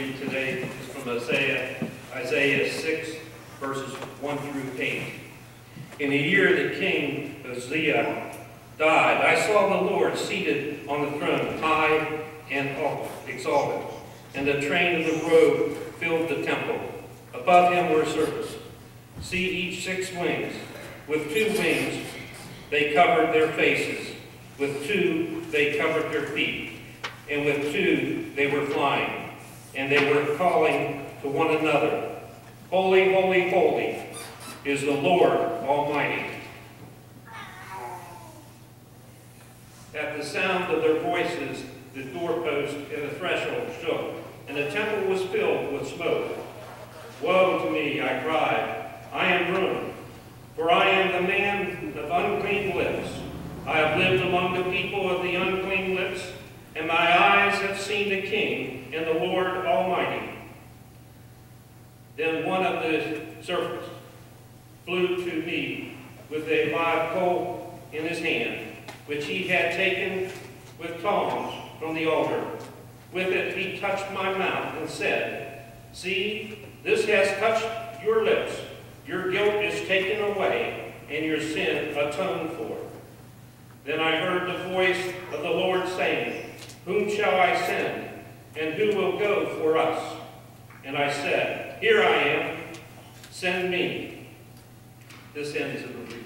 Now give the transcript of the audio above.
Today is from Isaiah, Isaiah 6, verses 1 through 8. In the year that King Uzziah died, I saw the Lord seated on the throne, high and exalted, and the train of the robe filled the temple. Above him were seraphim. See each six wings. With two wings they covered their faces. With two they covered their feet. And with two they were flying and they were calling to one another, Holy, holy, holy is the Lord Almighty. At the sound of their voices, the doorpost and the threshold shook, and the temple was filled with smoke. Woe to me, I cried, I am ruined, for I am the man of unclean lips. I have lived among the people of the unclean lips, and my eyes have seen the King and the Lord Almighty. Then one of the seraphim flew to me with a live coal in his hand, which he had taken with tongs from the altar. With it he touched my mouth and said, See, this has touched your lips. Your guilt is taken away, and your sin atoned for. Then I heard the voice of the Lord saying, whom shall I send? And who will go for us? And I said, here I am, send me. This ends in the reading.